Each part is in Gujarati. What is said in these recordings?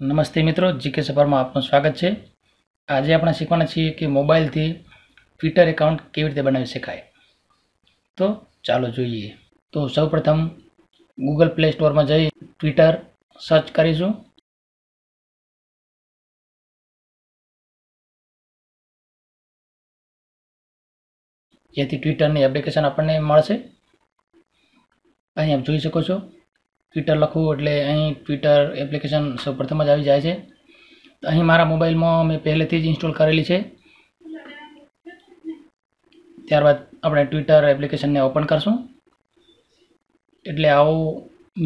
નમસ્તે મિત્રો, જીકે સફરમાં આપનું સ્વાગત છે. આજે આપણે શીખવાના છીએ કે મોબાઈલથી ટ્વિટર એકાઉન્ટ કેવી રીતે બનાવી શકાય. તો ચાલો જોઈએ. તો સૌપ્રથમ ગૂગલ પ્લે સ્ટોરમાં જઈ ટ્વિટર સર્ચ કરીશું. જેથી ટ્વિટરની એપ્લિકેશન આપણને મળશે. અહીં આપ જોઈ શકો છો. ટ્વિટર લખવું એટલે અહીં ટ્વિટર એપ્લિકેશન સૌપ્રથમ જ આવી જાય છે. તો અહીં મારા મોબાઈલમાં મેં પહેલેથી જ ઇન્સ્ટોલ કરેલી છે. ત્યારબાદ આપણે ટ્વિટર એપ્લિકેશનને ઓપન કરશું. એટલે આવું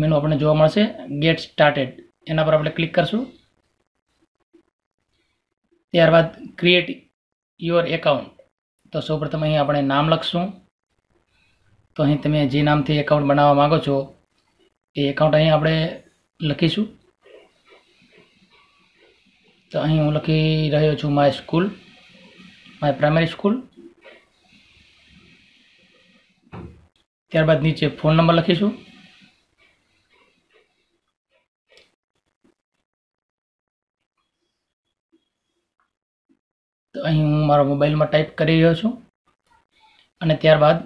મેનુ આપણને જોવા મળશે ગેટ સ્ટાર્ટેડ એના પર આપણે ક્લિક કરશું. ત્યારબાદ ક્રિએટ યોર એકાઉન્ટ તો સૌપ્રથમ અહીં આપણે નામ લખશું. તો અહીં તમે જે નામથી એકાઉન્ટ બનાવવા માગો છો એ એકાઉન્ટ અહીં આપણે લખીશું. તો અહીં હું લખી રહ્યો છું my school my primary school ત્યારબાદ નીચે ફોન નંબર લખીશું. તો અહીં હું મારા મોબાઈલમાં ટાઈપ કરી રહ્યો છું. અને ત્યારબાદ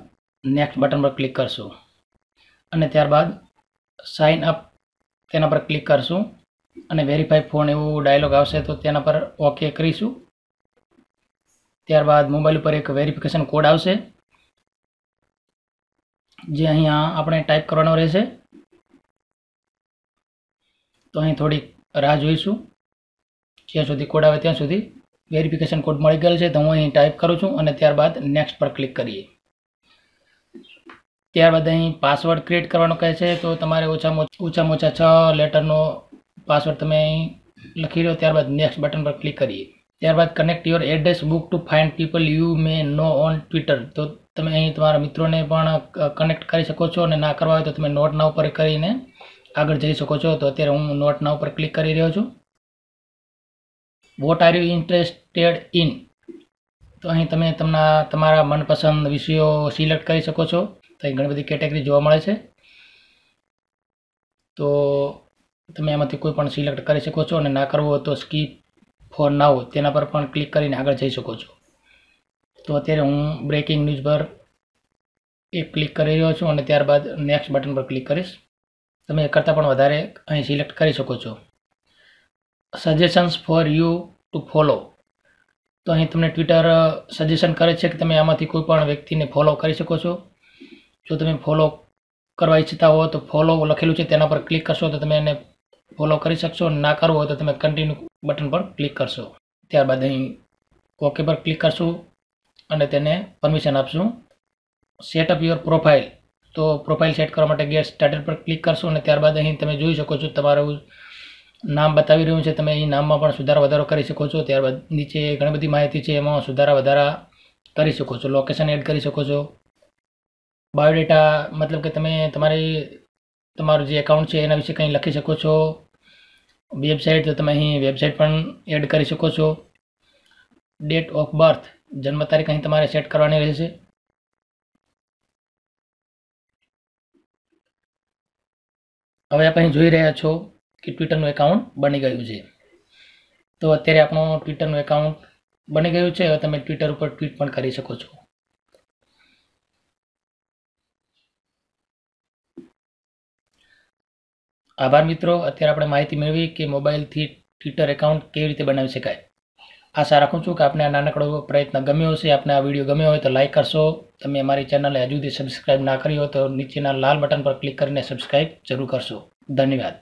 નેક્સ્ટ બટન પર ક્લિક કરશું. અને ત્યારબાદ સાઇન અપ તેના પર ક્લિક કરશું અને વેરીફાઈ ફોન એવું ડાયલોગ આવશે તો તેના પર ઓકે કરીશું. ત્યારબાદ મોબાઈલ ઉપર એક વેરિફિકેશન કોડ આવશે. જે અહીંયા આપણે ટાઈપ કરવાનો રહેશે. તો અહીં થોડીક રાહ જોઈશું. જ્યાં સુધી કોડ આવે ત્યાં સુધી વેરિફિકેશન કોડ મળી ગયેલ છે તો હું અહીં ટાઈપ કરું છું અને ત્યારબાદ નેક્સ્ટ પર ક્લિક કરીએ. ત્યારબાદ અહીં પાસવર્ડ ક્રિએટ કરવાનો કહે છે, તો તમારે ઓછામાં ઓછામાં ઓછા છ લેટરનો પાસવર્ડ તમે અહીં લખી લો ત્યારબાદ નેક્સ્ટ બટન પર ક્લિક કરીએ. ત્યારબાદ connect your address book to find people you may know on Twitter તો તમે અહીં તમારા મિત્રોને પણ કનેક્ટ કરી શકો છો અને ના કરવા હોય તો તમે નોટના ઉપર કરીને આગળ જઈ શકો છો. તો અત્યારે હું નોટના ઉપર ક્લિક કરી રહ્યો છું. What are you interested in તો અહીં તમે તમને તમારા મનપસંદ વિષયો સિલેક્ટ કરી શકો છો. તો અહીં ઘણી બધી કેટેગરી જોવા મળે છે. તો તમે એમાંથી કોઈ પણ સિલેક્ટ કરી શકો છો અને ના કરવું હોય તો સ્કીપ ફોર હોય તેના પર પણ ક્લિક કરીને આગળ જઈ શકો છો. તો અત્યારે હું બ્રેકિંગ ન્યૂઝ પર એક ક્લિક કરી રહ્યો છું અને ત્યારબાદ નેક્સ્ટ બટન પર ક્લિક કરીશ. તમે એ કરતાં પણ વધારે અહીં સિલેક્ટ કરી શકો છો. Suggestions for you to follow તો અહીં તમને ટ્વિટર સજેશન કરે છે કે તમે આમાંથી કોઈ પણ વ્યક્તિને ફોલો કરી શકો છો. જો તમે ફોલો કરવા ઈચ્છતા હો તો ફોલો લખેલું છે તેના પર ક્લિક કરશો તો તમે એને ફોલો કરી શકશો. ના કરવો હોય તો તમે કન્ટિન્યુ બટન પર ક્લિક કરશો. ત્યારબાદ અહીં ઓકે પર ક્લિક કરશું અને તેને પરમિશન આપશું. સેટઅપ યોર પ્રોફાઇલ તો પ્રોફાઇલ સેટ કરવા માટે ગેટ સ્ટાર્ટેડ પર ક્લિક કરશો અને ત્યારબાદ અહીં તમે જોઈ શકો છો તમારું નામ બતાવી રહ્યું છે. તમે અહીં નામમાં પણ સુધારા વધારો કરી શકો છો. ત્યારબાદ નીચે ઘણી બધી માહિતી છે. એમાં સુધારા વધારા કરી શકો છો. લોકેશન એડ કરી શકો છો. બાયોડેટા, મતલબ કે તમે તમારી તમારું જે એકાઉન્ટ છે એના વિશે કંઈ લખી શકો છો. વેબસાઇટ તો તમે અહીં વેબસાઇટ પણ એડ કરી શકો છો. ડેટ ઓફ બર્થ જન્મ તારીખ અહીં તમારે સેટ કરવાની રહેશે. હવે આપણે જોઈ રહ્યા છો કે ટ્વિટરનું એકાઉન્ટ બની ગયું છે. તો અત્યારે આપણું ટ્વિટરનું એકાઉન્ટ બની ગયું છે. હવે તમે ટ્વિટર ઉપર ટ્વીટ પણ કરી શકો છો. આભાર મિત્રો. અત્યારે આપણે માહિતી મેળવી કે મોબાઈલથી ટ્વિટર એકાઉન્ટ કેવી રીતે બનાવી શકાય. આશા રાખું છું કે આપને આ નાનકડો પ્રયત્ન ગમ્યો હશે. આપને આ વીડિયો ગમ્યો હોય તો લાઇક કરશો. તમે અમારી ચેનલને હજુ સુધી સબસ્ક્રાઇબ ના કરી હોય તો નીચેના લાલ બટન પર ક્લિક કરીને સબસ્ક્રાઇબ જરૂર કરશો. ધન્યવાદ.